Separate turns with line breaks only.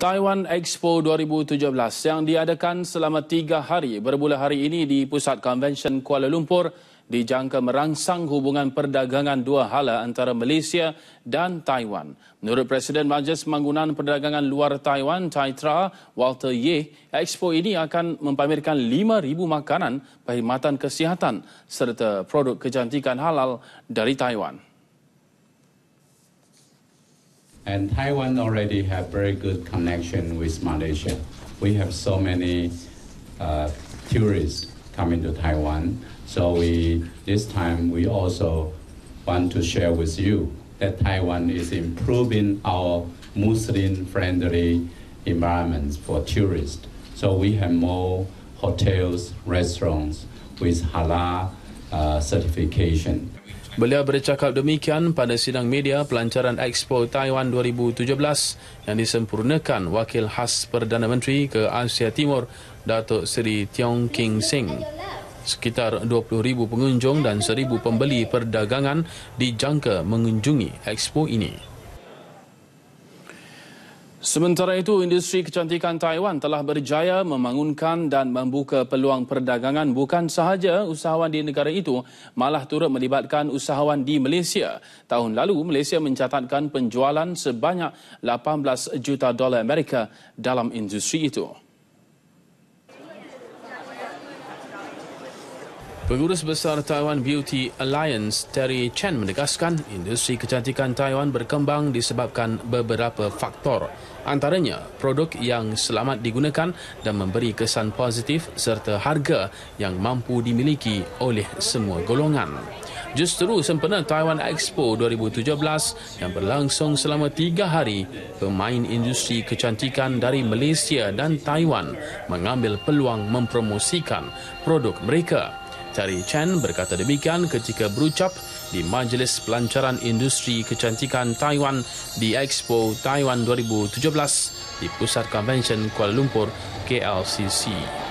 Taiwan Expo 2017 yang diadakan selama tiga hari bermula hari ini di Pusat Konvensyen Kuala Lumpur dijangka merangsang hubungan perdagangan dua hala antara Malaysia dan Taiwan. Menurut Presiden Majlis Pembangunan Perdagangan Luar Taiwan, Taitra, Walter Ye, Expo ini akan mempamerkan 5,000 makanan perkhidmatan kesihatan serta produk kecantikan halal dari Taiwan.
And Taiwan already have very good connection with Malaysia. We have so many uh, tourists coming to Taiwan. So we this time we also want to share with you that Taiwan is improving our Muslim-friendly environments for tourists. So we have more hotels, restaurants with halal uh, certification.
Beliau bercakap demikian pada sidang media pelancaran Expo Taiwan 2017 yang disempurnakan Wakil Khas Perdana Menteri ke Asia Timur, Datuk Seri Tiong King Sing. Sekitar 20,000 pengunjung dan 1,000 pembeli perdagangan dijangka mengunjungi Expo ini. Sementara itu, industri kecantikan Taiwan telah berjaya membangunkan dan membuka peluang perdagangan bukan sahaja usahawan di negara itu, malah turut melibatkan usahawan di Malaysia. Tahun lalu, Malaysia mencatatkan penjualan sebanyak 18 juta dolar Amerika dalam industri itu. Pengurus Besar Taiwan Beauty Alliance Terry Chen menegaskan industri kecantikan Taiwan berkembang disebabkan beberapa faktor. Antaranya produk yang selamat digunakan dan memberi kesan positif serta harga yang mampu dimiliki oleh semua golongan. Justru sempena Taiwan Expo 2017 yang berlangsung selama tiga hari, pemain industri kecantikan dari Malaysia dan Taiwan mengambil peluang mempromosikan produk mereka. Terry Chen berkata demikian ketika berucap di Majlis Pelancaran Industri Kecantikan Taiwan di Expo Taiwan 2017 di Pusat Konvensyen Kuala Lumpur KLCC.